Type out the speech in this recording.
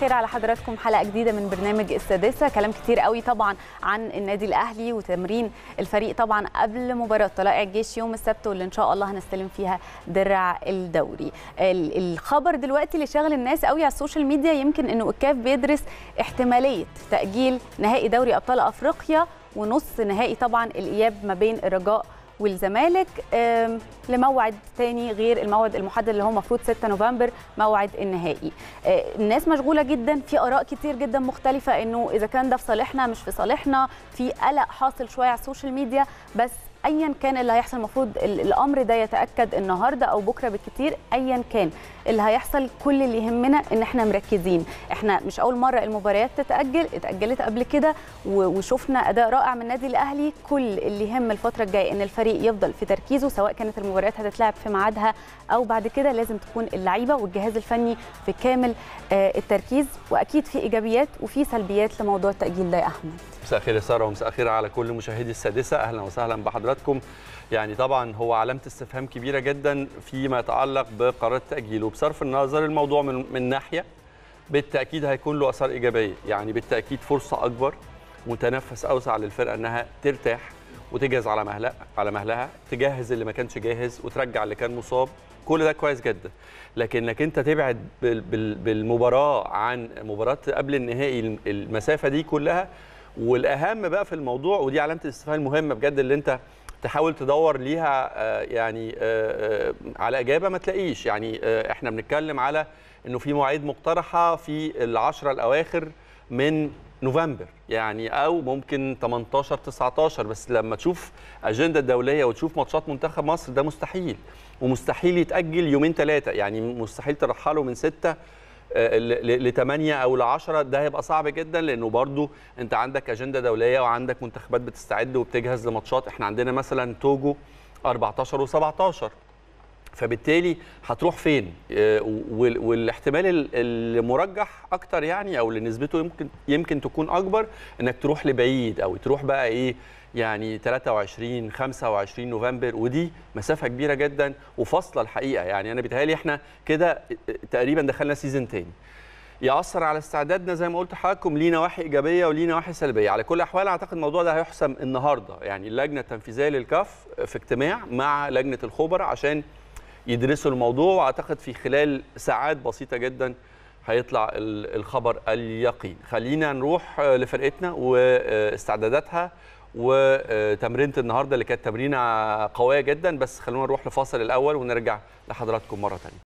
الخير على حضراتكم. حلقة جديدة من برنامج السادسة. كلام كتير قوي طبعا عن النادي الأهلي وتمرين الفريق طبعا قبل مباراة طلائع الجيش يوم السبت واللي إن شاء الله هنستلم فيها درع الدوري. الخبر دلوقتي اللي شاغل الناس قوي على السوشيال ميديا يمكن إنه الكاف بيدرس احتمالية تأجيل نهائي دوري أبطال أفريقيا ونص نهائي طبعا الإياب ما بين الرجاء والزمالك لموعد تاني غير الموعد المحدد اللي هو المفروض 6 نوفمبر موعد النهائي. الناس مشغولة جدا في آراء كتير جدا مختلفة إنه إذا كان ده في صالحنا مش في صالحنا في قلق حاصل شوية على السوشيال ميديا بس ايا كان اللي هيحصل المفروض الأمر ده يتأكد النهارده أو بكرة بالكتير ايا كان اللي هيحصل كل اللي يهمنا إن إحنا مركزين. إحنا مش أول مرة المباريات تتأجل اتأجلت قبل كده وشفنا أداء رائع من النادي الأهلي. كل اللي يهم الفترة الجاية إن الفريق يفضل في تركيزه سواء كانت المباريات هتتلعب في ميعادها أو بعد كده لازم تكون اللعيبة والجهاز الفني في كامل التركيز. وأكيد في إيجابيات وفي سلبيات لموضوع التأجيل ده يا أحمد. مساء الخير يا سارة ومساء الخير على كل مشاهدي السادسة. أهلا وسهلا بحضراتكم يعني طبعا هو علامة استفهام كبيرة جدا فيما يتعلق بقرار التاجيل وبصرف النظر الموضوع من, من ناحية بالتأكيد هيكون له آثار إيجابية. يعني بالتأكيد فرصة أكبر متنفس أوسع للفرقة إنها ترتاح وتجهز على مهلها على مهلها تجهز اللي ما كانش جاهز وترجع اللي كان مصاب. كل ده كويس جدا. لكن إنك أنت تبعد بالمباراة عن مباراة قبل النهائي المسافة دي كلها. والأهم بقى في الموضوع ودي علامة الاستفهام المهمة بجد اللي أنت تحاول تدور ليها يعني على إجابة ما تلاقيش. يعني إحنا بنتكلم على إنه في مواعيد مقترحة في العشرة الأواخر من نوفمبر يعني أو ممكن 18 19 بس لما تشوف أجندة دولية وتشوف ماتشات منتخب مصر ده مستحيل. ومستحيل يتأجل يومين ثلاثة يعني مستحيل ترحله من 6 ل 8 أو ل 10 ده هيبقى صعب جدا لأنه برضو أنت عندك أجندة دولية وعندك منتخبات بتستعد وبتجهز لماتشات. إحنا عندنا مثلا توجو 14 و17 فبالتالي هتروح فين؟ والاحتمال المرجح أكتر يعني أو اللي نسبته يمكن يمكن تكون أكبر إنك تروح لبعيد أو تروح بقى إيه؟ يعني 23 25 نوفمبر ودي مسافة كبيرة جدا وفاصلة الحقيقة. يعني أنا بيتهيألي إحنا كده تقريبا دخلنا سيزون تاني. يأثر على استعدادنا زي ما قلت لحضراتكم ليه نواحي إيجابية وليه نواحي سلبية. على كل الأحوال أعتقد الموضوع ده هيحسم النهارده. يعني اللجنة التنفيذية للكاف في اجتماع مع لجنة الخبراء عشان يدرسوا الموضوع وأعتقد في خلال ساعات بسيطة جدا هيطلع الخبر اليقين. خلينا نروح لفرقتنا واستعداداتها وتمرينة النهارده اللي كانت تمرينة قوية جدا بس خلونا نروح لفاصل الأول ونرجع لحضراتكم مرة ثانية